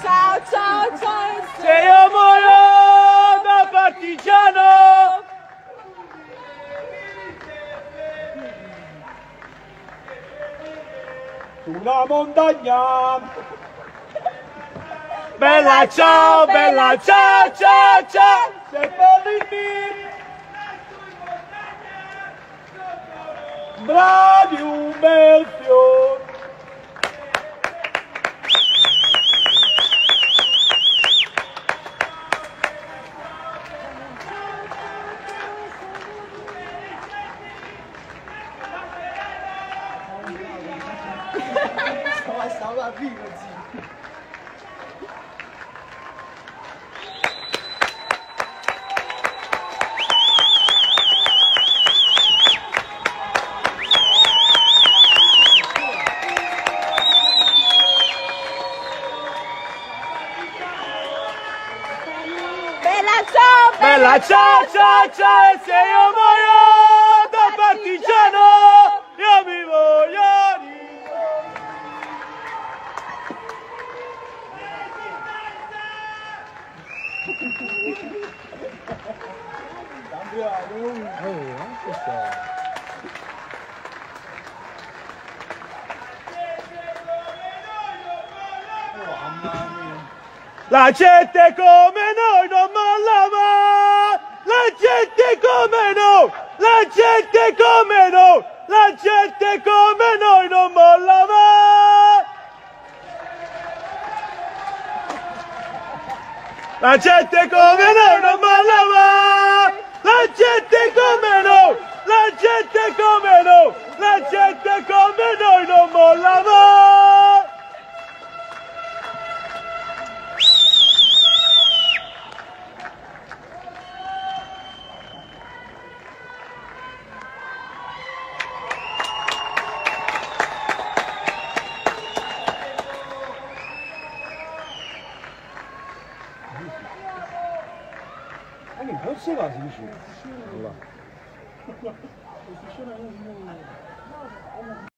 Ciao, ciao, ciao! Se io muoio da partigiano! Sulla montagna! Bella ciao, bella ciao, ciao, ciao! Se felice! Bravi un bel fiore! Fior. Bella ciao, Bella ciao, ciao, ciao. E se io muoio La gente come noi non molla mai! La gente come noi! La gente come noi! La gente come noi non molla La gente come noi non molla mai! La gente come noi! La gente come noi! La gente come noi 아니 버스가 지금. 몰라.